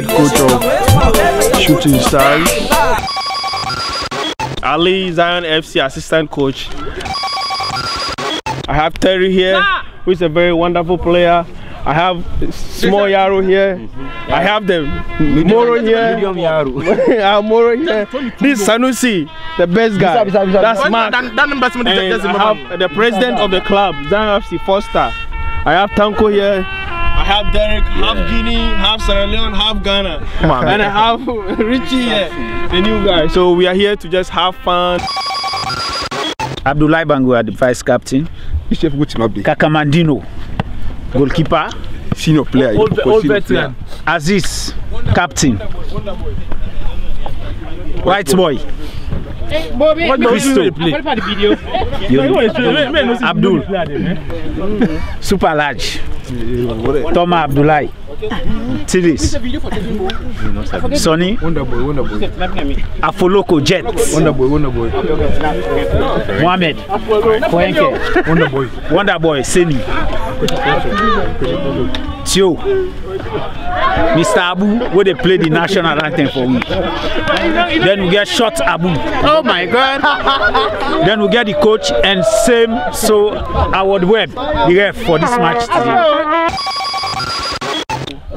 head coach of Shooting Stars. Ali Zion FC assistant coach. I have Terry here, who is a very wonderful player. I have small Yaro here. I have the Moro here. Medium Yaro. I have Moro here. This Sanusi, the best guy. That's Mark. And I have the president of the club, Zion FC Foster. I have Tanko here. I have Derek, half Guinea, half Sierra Leone, half Ghana. And I have Richie here, the new guy. So we are here to just have fun. Abdullah Bangu, the vice captain. Chef Kakamandino, goalkeeper. Senior player. Old, old veteran. Aziz, captain. White boy. Christo. Abdul. Super large. Toma Abdullahi. Tidis. Sonny. Wonder boy, wonder boy. Thomas Abdullahi, Tilis, Sonny, Afoloko Jet, Mohamed, Foyenke, Wonder Boy, Seni. Tio. Mr. Abu, where they play the national anthem for we. Then we get shot Abu. Oh my God. then we get the coach and same so Howard Webb, the ref for this match today.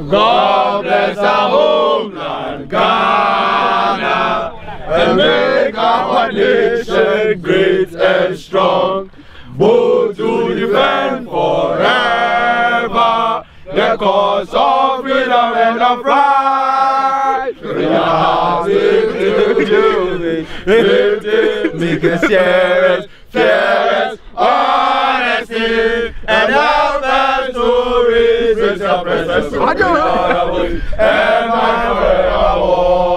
God bless our homeland, Ghana, and make our nation great and strong, both to defend the cause of freedom and of right. Make us fearless, fearless, honesty, and help us to resist. And my forevermore.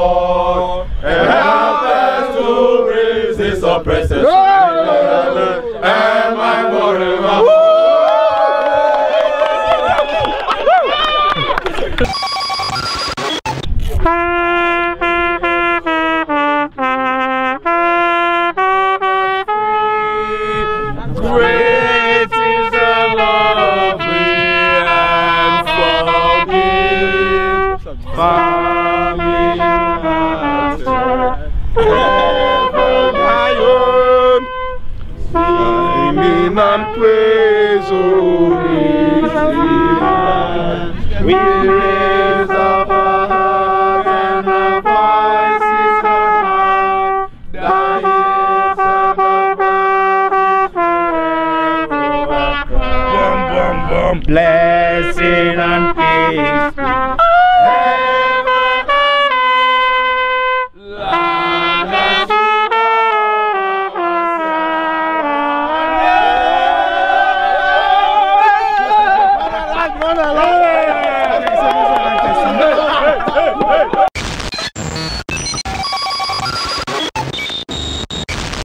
Great is the love we and forgive. Family heaven my own. Singing and praise, O Bum, bum, bum. Blessing and peace.